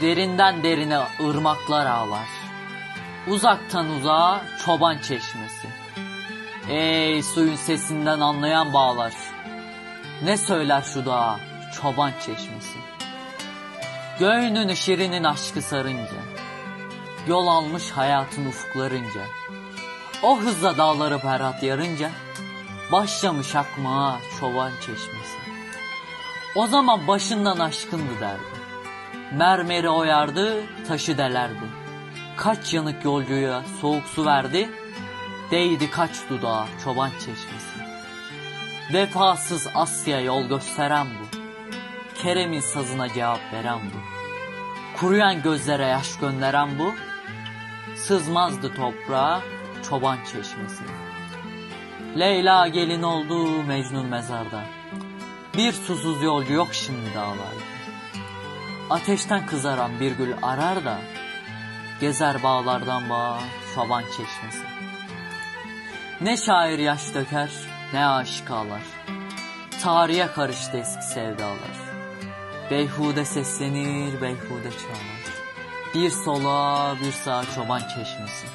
Derinden derine ırmaklar ağlar. Uzaktan uzağa çoban çeşmesi. Ey suyun sesinden anlayan bağlar. Ne söyler şu dağa çoban çeşmesi. Göğünün şirinin aşkı sarınca. Yol almış hayatın ufuklarınca. O hızla dağları berat yarınca. Başlamış akmaya çoban çeşmesi. O zaman başından aşkındı derdi. Mermeri oyardı, taşı delerdi. Kaç yanık yolcuya soğuk su verdi, değdi kaç dudağa çoban çeşmesi. Vefasız Asya yol gösteren bu. Kerem'in sazına cevap veren bu. Kuruyan gözlere yaş gönderen bu. Sızmazdı toprağa çoban çeşmesi. Leyla gelin oldu Mecnun mezarda. Bir susuz yolcu yok şimdi dağlarda. Ateşten kızaran bir gül arar da Gezer bağlardan bağa çoban çeşmesi. Ne şair yaş döker ne aşık ağlar. Tarihe karıştı eski sevdalar. Beyhude seslenir beyhude çağlar. Bir sola bir sağa çoban çeşmesi.